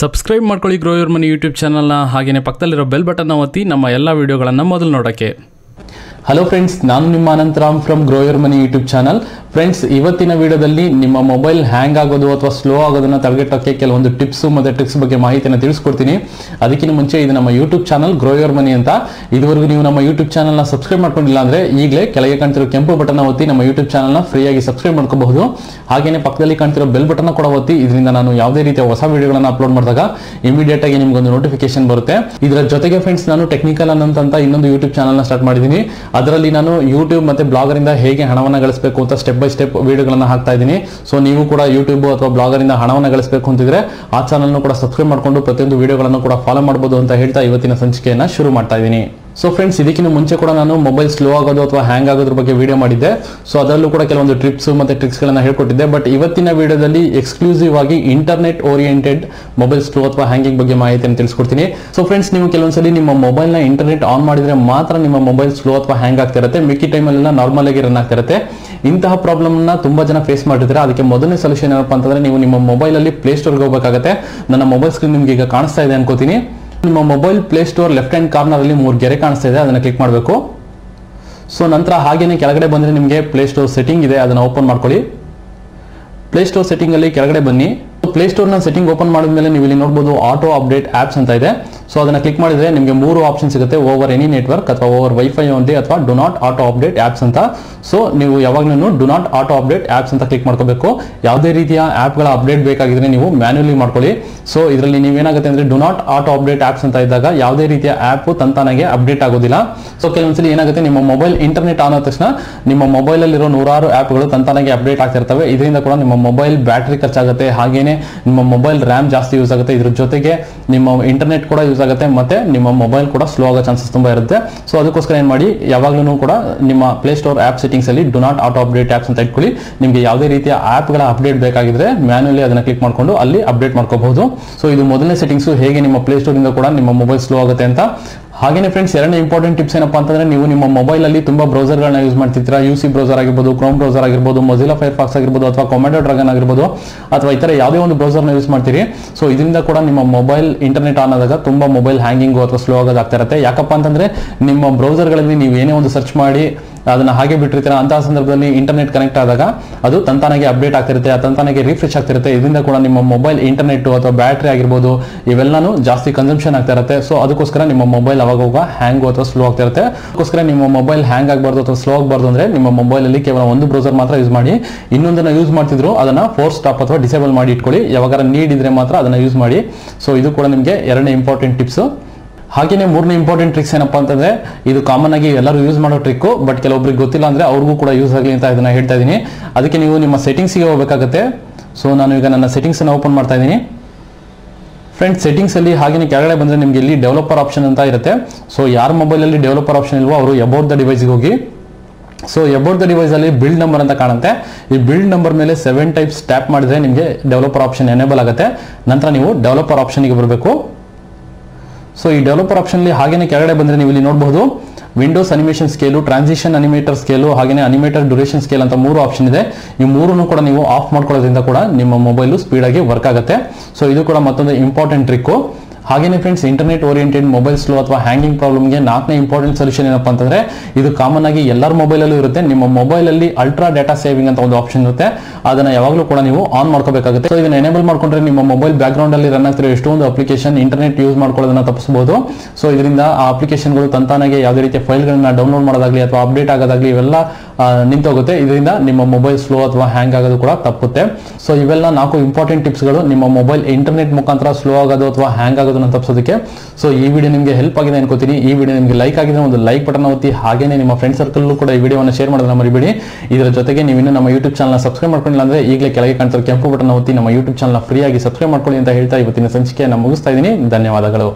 Subscribe ಮಾಡ್ಕೊಳ್ಳಿ grow your money YouTube ಚಾನಲ್ನ ಹಾಗೆಯೇ ಪಕ್ಕದಲ್ಲಿರೋ ಬೆಲ್ ಬಟನ್ನ ಒತ್ತಿ ನಮ್ಮ ಎಲ್ಲ ವೀಡಿಯೋಗಳನ್ನು ಮೊದಲು ನೋಡೋಕ್ಕೆ. ಹಲೋ ಫ್ರೆಂಡ್ಸ್ ನಾನು ನಿಮ್ಮ Anantharam from grow your money YouTube channel friends ಇವತ್ತಿನ ವಿಡಿಯೋದಲ್ಲಿ ನಿಮ್ಮ ಮೊಬೈಲ್ ಹ್ಯಾಂಗ್ ಆಗೋದು ಅಥವಾ ಸ್ಲೋ ಆಗೋದನ್ನು ತಡೆಗಟ್ಟೋಕ್ಕೆ ಕೆಲವೊಂದು ಟಿಪ್ಸ್ ಮತ್ತು ಟ್ರಿಕ್ಸ್ ಬಗ್ಗೆ ಮಾಹಿತಿಯನ್ನು ತಿಳಿಸ್ಕೊಡ್ತೀನಿ. ಅದಕ್ಕಿಂತ ಮುಂಚೆ ಇದು ನಮ್ಮ ಯೂಟ್ಯೂಬ್ ಚಾನಲ್ ಗ್ರೋಯರ್ ಮನಿ ಅಂತ. ಇದುವರೆಗೂ ನೀವು ನಮ್ಮ ಯೂಟ್ಯೂಬ್ ಚಾನಲ್ನ ಸಬ್ಸ್ಕ್ರೈಬ್ ಮಾಡ್ಕೊಂಡಿಲ್ಲ ಅಂದ್ರೆ ಈಗಲೇ ಕೆಳಗೆ ಕಾಣ್ತಿರೋ ಕೆಂಪು ಬಟನ್ ಒತ್ತಿ ನಮ್ಮ ಯೂಟ್ಯೂಬ್ ಚಾನಲ್ನ ಫ್ರೀಯಾಗಿ ಸಬ್ಸ್ಕ್ರೈಬ್ ಮಾಡ್ಕೋಬಹುದು. ಹಾಗೆಯೇ ಪಕ್ಕದಲ್ಲಿ ಕಾಣ್ತಿರೋ ಬೆಲ್ ಬಟನ್ ಕೂಡ ಒತ್ತಿ. ಇದರಿಂದ ನಾನು ಯಾವುದೇ ರೀತಿಯ ಹೊಸ ವಿಡಿಯೋಗಳನ್ನು ಅಪ್ಲೋಡ್ ಮಾಡಿದಾಗ ಇಮಿಡಿಯೇಟ್ ಆಗಿ ನಿಮ್ಗೊಂದು ನೋಟಿಫಿಕೇಶನ್ ಬರುತ್ತೆ. ಇದರ ಜೊತೆಗೆ ಫ್ರೆಂಡ್ಸ್ ನಾನು ಟೆಕ್ನಿಕಲ್ ಅನ್ನಂತ ಇನ್ನೊಂದು ಯೂಟ್ಯೂಬ್ ಚಾನಲ್ನ ಸ್ಟಾರ್ಟ್ ಮಾಡಿದ್ದೀನಿ. ಅದರಲ್ಲಿ ನಾನು ಯೂಟ್ಯೂಬ್ ಮತ್ತೆ ಬ್ಲಾಗರ್ ಇಂದ ಹೇಗೆ ಹಣವನ್ನು ಗಳಿಸಬೇಕು ಅಂತ ಸ್ಟೆಪ್ ಬೈ ಸ್ಟೆಪ್ ವಿಡಿಯೋಗಳನ್ನ ಹಾಕ್ತಾ ಇದ್ದೀನಿ. ಸೊ ನೀವು ಕೂಡ ಯೂಟ್ಯೂಬ್ ಅಥವಾ ಬ್ಲಾಗರ್ ಇಂದ ಹಣವನ್ನು ಗಳಿಸಬೇಕು ಅಂತಿದ್ರೆ ಆ ಚಾನಲ್ನು ಕೂಡ ಸಬ್ಸ್ಕ್ರೈಬ್ ಮಾಡ್ಕೊಂಡು ಪ್ರತಿಯೊಂದು ವಿಡಿಯೋಗಳನ್ನು ಕೂಡ ಫಾಲೋ ಮಾಡಬಹುದು ಅಂತ ಹೇಳ್ತಾ ಇವತ್ತಿನ ಸಂಚಿಕೆಯನ್ನು ಶುರು ಮಾಡ್ತಾ ಇದ್ದೀನಿ. ಸೊ ಫ್ರೆಂಡ್ಸ್ ಇದಕ್ಕಿಂತ ಮುಂಚೆ ಕೂಡ ನಾನು ಮೊಬೈಲ್ ಸ್ಲೋ ಆಗೋದು ಅಥವಾ ಹ್ಯಾಂಗ್ ಆಗೋದ್ರ ಬಗ್ಗೆ ವಿಡಿಯೋ ಮಾಡಿದ್ದೆ. ಸೊ ಅದರಲ್ಲೂ ಕೂಡ ಕೆಲವೊಂದು ಟ್ರಿಪ್ಸ್ ಮತ್ತೆ ಟ್ರಿಕ್ಸ್ ಗಳನ್ನ ಹೇಳ್ಕೊಟ್ಟಿದ್ದೆ. ಬಟ್ ಇವತ್ತಿನ ವಿಡಿಯೋದಲ್ಲಿ ಎಕ್ಸ್ಕ್ಲೂಸಿವ್ ಆಗಿ ಇಂಟರ್ನೆಟ್ ಓರಿಯೆಂಟೆಡ್ ಮೊಬೈಲ್ ಸ್ಲೋ ಅಥವಾ ಹ್ಯಾಂಗಿಂಗ್ ಬಗ್ಗೆ ಮಾಹಿತಿಯನ್ನು ತಿಳಿಸ್ಕೊಡ್ತೀನಿ. ಸೊ ಫ್ರೆಂಡ್ಸ್ ನೀವು ಕೆಲವೊಂದ್ಸಲಿ ನಿಮ್ಮ ಮೊಬೈಲ್ನ ಇಂಟರ್ನೆಟ್ ಆನ್ ಮಾಡಿದ್ರೆ ಮಾತ್ರ ನಿಮ್ಮ ಮೊಬೈಲ್ ಸ್ಲೋ ಅಥವಾ ಹ್ಯಾಂಗ್ ಆಗ್ತಿರುತ್ತೆ ಮಿಕ್ಕಿ ಟೈಮಲ್ಲೆಲ್ಲ ನಾರ್ಮಲ್ ಆಗಿ ರನ್ ಆಗ್ತಿರುತ್ತೆ ಇಂತಹ ಪ್ರಾಬ್ಲಮ್ನ ತುಂಬಾ ಜನ ಫೇಸ್ ಮಾಡಿದ್ರೆ ಅದಕ್ಕೆ ಮೊದಲನೇ ಸೊಲ್ಯೂಷನ್ ಏನಪ್ಪ ಅಂತಂದ್ರೆ ನೀವು ನಿಮ್ಮ ಮೊಬೈಲ್ ಅಲ್ಲಿ ಪ್ಲೇ ಸ್ಟೋರ್ಗೆ ಹೋಗಬೇಕಾಗುತ್ತೆ. ನನ್ನ ಮೊಬೈಲ್ ಸ್ಕ್ರೀನ್ ನಿಮ್ಗೆ ಈಗ ಕಾಣಿಸ್ತಾ ಇದೆ ಅನ್ಕೋತೀನಿ. ನಿಮ್ಮ mobile play store left hand corner ಅಲ್ಲಿ ಮೂರು ಗೆರೆ ಕಾಣಿಸ್ತಾ ಇದೆ, ಅದನ್ನ ಕ್ಲಿಕ್ ಮಾಡಬೇಕು. ಸೊ ನಂತರ ಹಾಗೇನೆ ಕೆಳಗಡೆ ಬಂದ್ರೆ ನಿಮಗೆ ಪ್ಲೇ ಸ್ಟೋರ್ ಸೆಟ್ಟಿಂಗ್ ಇದೆ, ಅದನ್ನ ಓಪನ್ ಮಾಡ್ಕೊಳ್ಳಿ. ಪ್ಲೇ ಸ್ಟೋರ್ ಸೆಟ್ಟಿಂಗ್ ಅಲ್ಲಿ ಕೆಳಗಡೆ ಬನ್ನಿ. ಪ್ಲೇ ಸ್ಟೋರ್ನ ಸೆಟ್ಟಿಂಗ್ ಓಪನ್ ಮಾಡಿದ ಮೇಲೆ ನೀವು ಇಲ್ಲಿ ನೋಡಬಹುದು ಆಟೋ ಅಪ್ಡೇಟ್ ಆಪ್ಸ್ ಅಂತ ಇದೆ. ಸೊ ಅದನ್ನ ಕ್ಲಿಕ್ ಮಾಡಿದ್ರೆ ನಿಮಗೆ ಮೂರು ಆಪ್ಷನ್ ಸಿಗುತ್ತೆ. ಓವರ್ ಎನಿ ನೆಟ್ವರ್ಕ್ ಅಥವಾ ಓವರ್ ವೈಫೈ ಒಂದೇ ಅಥವಾ do not auto update apps ಅಂತ. ಸೊ ನೀವು ಯಾವಾಗಲೂ do not auto update apps ಅಂತ ಕ್ಲಿಕ್ ಮಾಡ್ಕೋಬೇಕು. ಯಾವುದೇ ರೀತಿಯ ಆ್ಯಪ್ಗಳ ಅಪ್ಡೇಟ್ ಬೇಕಾಗಿದ್ರೆ ನೀವು ಮ್ಯಾನ್ಯಲಿ ಮಾಡ್ಕೊಳ್ಳಿ. ಸೊ ಇದರಲ್ಲಿ ನೀವೇನಾಗುತ್ತೆ ಅಂದ್ರೆ do not auto update apps ಅಂತ ಇದ್ದಾಗ ಯಾವುದೇ ರೀತಿಯ ಆಪ್ ತಂತಾನಾಗೆ ಅಪ್ಡೇಟ್ ಆಗೋದಿಲ್ಲ. ಸೊ ಕೆಲವೊಂದ್ಸಲಿ ಏನಾಗುತ್ತೆ ನಿಮ್ಮ ಮೊಬೈಲ್ ಇಂಟರ್ನೆಟ್ ಆನ್ ಆದ ತಕ್ಷಣ ನಿಮ್ಮ ಮೊಬೈಲ್ ಅಲ್ಲಿರೋ ನೂರಾರು ಆ್ಯಪ್ಗಳು ತಂತಾನಾಗೆ ಅಪ್ಡೇಟ್ ಆಗ್ತಿರ್ತವೆ ಇದರಿಂದ ಕೂಡ ನಿಮ್ಮ ಮೊಬೈಲ್ ಬ್ಯಾಟರಿ ಖರ್ಚಾಗುತ್ತೆ. ಹಾಗೇನೆ ನಿಮ್ಮ ಮೊಬೈಲ್ ರ್ಯಾಮ್ ಜಾಸ್ತಿ ಯೂಸ್ ಆಗುತ್ತೆ. ಇದ್ರ ಜೊತೆಗೆ ನಿಮ್ಮ ಇಂಟರ್ನೆಟ್ ಕೂಡ ಯೂಸ್ ಆಗುತ್ತೆ ಮತ್ತೆ ನಿಮ್ಮ ಮೊಬೈಲ್ ಕೂಡ ಸ್ಲೋ ಆಗೋ ಚಾನ್ಸಸ್ ತುಂಬಾ ಇರುತ್ತೆ. ಸೊ ಅದಕ್ಕೋಸ್ಕರ ಏನು ಮಾಡಿ ಯಾವಾಗಲೂ ಕೂಡ ನಿಮ್ಮ ಪ್ಲೇ ಸ್ಟೋರ್ ಆಪ್ ಸೆಟ್ಟಿಂಗ್ಸ್ ಅಲ್ಲಿ do not auto update apps ಅಂತ ಇಟ್ಕೊಳ್ಳಿ. ನಿಮಗೆ ಯಾವುದೇ ರೀತಿಯ ಆ್ಯಪ್ಗಳ ಅಪ್ಡೇಟ್ ಬೇಕಾಗಿದ್ರೆ ಮ್ಯಾನ್ಯಲಿ ಅದನ್ನ ಕ್ಲಿಕ್ ಮಾಡ್ಕೊಂಡು ಅಲ್ಲಿ ಅಪ್ಡೇಟ್ ಮಾಡ್ಕೋಬಹುದು. ಸೊ ಇದು ಮೊದಲನೇ ಸೆಟ್ಟಿಂಗ್ಸ್ ಹೇಗೆ ನಿಮ್ಮ ಪ್ಲೇ ಸ್ಟೋರ್ ಇಂದ ಕೂಡ ನಿಮ್ಮ ಮೊಬೈಲ್ ಸ್ಲೋ ಆಗುತ್ತೆ ಅಂತ ಹಾಗೇನೆ ಫ್ರೆಂಡ್ಸ್ ಎರಡನೇ ಇಂಪಾರ್ಟೆಂಟ್ ಟಿಪ್ಸ್ ಏನಪ್ಪಾ ಅಂತಂದ್ರೆ ನೀವು ನಿಮ್ಮ ಮೊಬೈಲ್ ಅಲ್ಲಿ ತುಂಬಾ ಬ್ರೌಸರ್ ಗಳನ್ನ ಯೂಸ್ ಮಾಡ್ತಿರ್ತೀರಾ? ಯು ಸಿ ಬ್ರೌಸರ್ ಆಗಿರ್ಬೋದು ಕ್ರೋಮ್ ಬ್ರೌಸರ್ ಆಗಿರ್ಬೋದು ಮೊಜಿಲಾ ಫೈರ್ ಫಾಕ್ಸ್ ಆಗಿರ್ಬೋದು, ಅಥವಾ ಕೊಮೆಡೋ ಡ್ರಾಗನ್ ಆಗಿರ್ಬೋದು, ಅಥವಾ ಇತರ ಯಾವುದೇ ಒಂದು ಬ್ರೌಸರ್ನ ಯೂಸ್ ಮಾಡ್ತೀರಿ. ಸೊ ಇದರಿಂದ ಕೂಡ ನಿಮ್ಮ ಮೊಬೈಲ್ ಇಂಟರ್ನೆಟ್ ಆನ್ ಆದಾಗ ತುಂಬಾ ಮೊಬೈಲ್ ಹ್ಯಾಂಗಿಂಗು ಅಥವಾ ಸ್ಲೋ ಆಗೋದಾಗ್ತಾ ಇರುತ್ತೆ. ಯಾಕಪ್ಪ ಅಂತಂದ್ರೆ ನಿಮ್ಮ ಬ್ರೌಸರ್ಗಳಲ್ಲಿ ನೀವು ಏನೇ ಒಂದು ಸರ್ಚ್ ಮಾಡಿ ಅದನ್ನ ಹಾಗೆ ಬಿಟ್ಟಿರ್ತೀರ? ಅಂತಹ ಸಂದರ್ಭದಲ್ಲಿ ಇಂಟರ್ನೆಟ್ ಕನೆಕ್ಟ್ ಆದಾಗ ಅದು ತಂತಾನಾಗೆ ಅಪ್ಡೇಟ್ ಆಗ್ತಿರುತ್ತೆ ತಂತಾನಾಗೆ ರಿಫ್ರೆಶ್ ಆಗ್ತಿರುತ್ತೆ. ಇದರಿಂದ ಕೂಡ ನಿಮ್ಮ ಮೊಬೈಲ್ ಇಂಟರ್ನೆಟ್ ಅಥವಾ ಬ್ಯಾಟ್ರಿ ಆಗಿರ್ಬೋದು, ಇವೆಲ್ಲಾನು ಜಾಸ್ತಿ ಕನ್ಸಂಪ್ಷನ್ ಆಗ್ತಾ ಇರುತ್ತೆ. ಸೊ ಅದಕ್ಕೋಸ್ಕರ ನಿಮ್ಮ ಮೊಬೈಲ್ ಅವಾಗ ಹ್ಯಾಂಗ್ ಅಥವಾ ಸ್ಲೋ ಆಗ್ತಾ ಇರುತ್ತೆ. ಅದಕ್ಕೋಸ್ಕರ ನಿಮ್ಮ ಮೊಬೈಲ್ ಹ್ಯಾಂಗ್ ಆಗಬಾರ್ದು ಅಥವಾ ಸ್ಲೋ ಆಗಬಾರ್ದು ಅಂದ್ರೆ ನಿಮ್ಮ ಮೊಬೈಲ್ ಅಲ್ಲಿ ಕೇವಲ ಒಂದು ಬ್ರೌಸರ್ ಮಾತ್ರ ಯೂಸ್ ಮಾಡಿ, ಇನ್ನೊಂದನ್ನ ಯೂಸ್ ಮಾಡ್ತಿದ್ರು, ಅದನ್ನ ಫೋರ್ಸ್ ಸ್ಟಾಪ್ ಅಥವಾ ಡಿಸೇಬಲ್ ಮಾಡಿ ಇಟ್ಕೊಳ್ಳಿ. ಯಾವಾಗ ನೀಡ್ ಇದ್ರೆ ಮಾತ್ರ ಅದನ್ನ ಯೂಸ್ ಮಾಡಿ. ಸೊ ಇದು ಕೂಡ ನಿಮಗೆ ಎರಡನೇ ಇಂಪಾರ್ಟೆಂಟ್ ಟಿಪ್ಸ್ ಹಾಗೇನೆ ಮೂರನೇ ಇಂಪಾರ್ಟೆಂಟ್ ಟ್ರಿಕ್ಸ್ ಏನಪ್ಪಾ ಅಂತಂದ್ರೆ, ಇದು ಕಾಮನ್ ಆಗಿ ಎಲ್ಲರೂ ಯೂಸ್ ಮಾಡೋ ಟ್ರಿಕ್ ಬಟ್ ಕೆಲವೊಬ್ರಿಗೆ ಗೊತ್ತಿಲ್ಲ ಅಂದ್ರೆ ಅವ್ರಿಗೂ ಕೂಡ ಯೂಸ್ ಆಗಲಿ ಅಂತ ಇದನ್ನ ಹೇಳ್ತಾ ಇದ್ದೀನಿ. ಅದಕ್ಕೆ ನೀವು ನಿಮ್ಮ ಸೆಟ್ಟಿಂಗ್ಸ್ಗೆ ಹೋಗಬೇಕಾಗುತ್ತೆ. ಸೊ ನಾನು ಈಗ ನನ್ನ ಸೆಟ್ಟಿಂಗ್ಸ್ ಅನ್ನ ಓಪನ್ ಮಾಡ್ತಾ ಇದ್ದೀನಿ. ಫ್ರೆಂಡ್ ಸೆಟ್ಟಿಂಗ್ಸ್ ಅಲ್ಲಿ ಹಾಗೆ ಕೆಳಗಡೆ ಬಂದ್ರೆ ನಿಮಗೆ ಇಲ್ಲಿ ಡೆವಲಪರ್ ಆಪ್ಷನ್ ಅಂತ ಇರುತ್ತೆ. ಸೊ ಯಾರ ಮೊಬೈಲ್ ಅಲ್ಲಿ ಡೆವಲಪರ್ ಆಪ್ಷನ್ ಇಲ್ವೋ ಅವರು ಎಬೌಟ್ ದ ಡಿವೈಸ್ಗೆ ಹೋಗಿ. ಸೊ ಎಬೌಟ್ ದ ಡಿವೈಸ್ ಅಲ್ಲಿ ಬಿಲ್ಡ್ ನಂಬರ್ ಅಂತ ಕಾಣುತ್ತೆ. ಈ ಬಿಲ್ಡ್ ನಂಬರ್ ಮೇಲೆ ಸೆವೆನ್ ಟೈಪ್ಸ್ ಟ್ಯಾಪ್ ಮಾಡಿದ್ರೆ ನಿಮಗೆ ಡೆವಲಪರ್ ಆಪ್ಷನ್ ಎನೇಬಲ್ ಆಗುತ್ತೆ. ನಂತರ ನೀವು ಡೆವಲಪರ್ ಆಪ್ಷನ್ಗೆ ಬರಬೇಕು. ಸೊ ಈ ಡೆವಲಪರ್ ಆಪ್ಷನ್ ಹಾಗೇನೆ ಕೆಳಗಡೆ ಬಂದ್ರೆ ನೀವು ಇಲ್ಲಿ ನೋಡಬಹುದು. Windows animation scale transition animator scale ಹಾಗೇನೆ ಅನಿಮೇಟರ್ ಡ್ಯೂರೇಷನ್ ಸ್ಕೇಲ್ ಅಂತ ಮೂರು ಆಪ್ಷನ್ ಇದೆ. ಈ ಮೂರನ್ನು ಕೂಡ ನೀವು ಆಫ್ ಮಾಡ್ಕೊಳ್ಳೋದ್ರಿಂದ ಕೂಡ ನಿಮ್ಮ ಮೊಬೈಲು ಸ್ಪೀಡ್ ಆಗಿ ವರ್ಕ್ ಆಗುತ್ತೆ. ಸೊ ಇದು ಕೂಡ ಮತ್ತೊಂದು ಇಂಪಾರ್ಟೆಂಟ್ ಟ್ರಿಕ್ಕು ಹಾಗೇನೆ friends internet oriented mobile slow ಅಥವಾ ಹ್ಯಾಂಗಿಂಗ್ ಪ್ರಾಬ್ಲಮ್ಗೆ ನಾಲ್ಕನೇ ಇಂಪಾರ್ಟೆಂಟ್ ಸೊಲ್ಯೂಷನ್ ಏನಪ್ಪ ಅಂತಂದ್ರೆ, ಇದು ಕಾಮನ್ ಆಗಿ ಎಲ್ಲರ ಮೊಬೈಲಲ್ಲೂ ಇರುತ್ತೆ. ನಿಮ್ಮ ಮೊಬೈಲ್ ಅಲ್ಲಿ ಅಲ್ಟ್ರಾ ಡೇಟಾ ಸೇವಿಂಗ್ ಅಂತ ಒಂದು ಆಪ್ಷನ್ ಇರುತ್ತೆ. ಅದನ್ನ ಯಾವಾಗಲೂ ಕೂಡ ನೀವು ಆನ್ ಮಾಡ್ಕೋಬೇಕಾಗುತ್ತೆ. ಸೊ ಇದನ್ನ ಎನೇಬಲ್ ಮಾಡ್ಕೊಂಡ್ರೆ ನಿಮ್ಮ ಮೊಬೈಲ್ ಬ್ಯಾಕ್ ಅಲ್ಲಿ ರನ್ ಆಗ್ತಿರೋ ಎಷ್ಟೊಂದು ಅಪ್ಲಿಕೇಶನ್ ಇಂಟರ್ನೆಟ್ ಯೂಸ್ ಮಾಡ್ಕೊಳ್ಳೋದನ್ನ ತಪ್ಪಿಸಬಹುದು ಸೊ ಇದರಿಂದ ಆ ಅಪ್ಲಿಕೇಶನ್ಗಳು ತಂತಾನಾಗೆ ಯಾವುದೇ ರೀತಿಯ ಫೈಲ್ಗಳನ್ನ ಡೌನ್ಲೋಡ್ ಮಾಡೋದಾಗ್ಲಿ ಅಥವಾ ಅಪ್ಡೇಟ್ ಆಗೋದಾಗ್ಲಿ ಇವೆಲ್ಲ ನಿಂತೋಗುತ್ತೆ. ಇದರಿಂದ ನಿಮ್ಮ ಮೊಬೈಲ್ ಸ್ಲೋ ಅಥವಾ ಹ್ಯಾಂಗ್ ಆಗೋದು ಕೂಡ ತಪ್ಪುತ್ತೆ. ಸೊ ಇವೆಲ್ಲ ನಾಲ್ಕು ಇಂಪಾರ್ಟೆಂಟ್ ಟಿಪ್ಸ್ಗಳು ನಿಮ್ಮ ಮೊಬೈಲ್ ಇಂಟರ್ನೆಟ್ ಮುಖಾಂತರ ಸ್ಲೋ ಆಗೋದು ಅಥವಾ ಹ್ಯಾಂಗ್ ಆಗೋದನ್ನು ತಪ್ಪಿಸೋದಕ್ಕೆ ಸೊ ಈ ವಿಡಿಯೋ ನಿಮಗೆ ಹೆಲ್ಪ್ ಆಗಿದೆ ಅನ್ಕೋತೀನಿ. ಈ ವಿಡಿಯೋ ನಿಮಗೆ ಲೈಕ್ ಆಗಿದೆ ಒಂದು ಲೈಕ್ ಬಟನ್ ಒತ್ತಿ, ಹಾಗೇನೆ ನಿಮ್ಮ ಫ್ರೆಂಡ್ ಸರ್ಕಲ್ ಕೂಡ ಈ ವಿಡಿಯೋವನ್ನು ಶೇರ್ ಮಾಡೋದನ್ನ ಮರಿಬೇಡಿ. ಇದರ ಜೊತೆಗೆ ನೀವು ಇನ್ನೂ ನಮ್ಮ ಯೂಟ್ಯೂಬ್ ಚಾನಲ್ ಸಬ್ಸ್ಕ್ರೈಬ್ ಮಾಡ್ಕೊಂಡಿಲ್ಲ ಅಂದ್ರೆ ಈಗಲೇ ಕೆಳಗೆ ಕಾಣ್ತಾರೆ ಕೆಂಪು ಬಟನ್ ಒತ್ತಿ ನಮ್ಮ ಯೂಟ್ಯೂಬ್ ಚಾನಲ್ ಫ್ರೀ ಆಗಿ ಸಬ್ಸ್ಕ್ರೈಬ್ ಮಾಡ್ಕೊಳ್ಳಿ ಅಂತ ಹೇಳ್ತಾ ಇವತ್ತಿನ ಸಂಚಿಕೆಯನ್ನು ಮುಗಿಸ್ತಾ ಇದ್ದೀನಿ. ಧನ್ಯವಾದಗಳು.